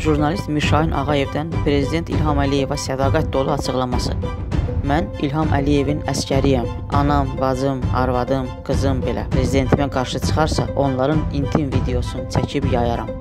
Jurnalist Mişahin Ağayevdən prezident İlham Əliyevə sədaqət dolu açıqlaması. Mən İlham Əliyevin əskəriyəm. Anam, bacım, arvadım, qızım belə prezidentimə qarşı çıxarsa, onların intim videosunu çəkib yayaram.